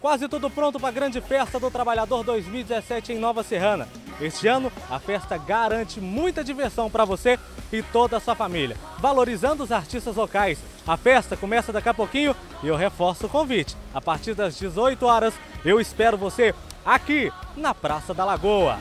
Quase tudo pronto para a grande festa do trabalhador 2017 em Nova Serrana. Este ano, a festa garante muita diversão para você e toda a sua família, valorizando os artistas locais. A festa começa daqui a pouquinho e eu reforço o convite. A partir das 18 horas, eu espero você aqui na Praça da Lagoa.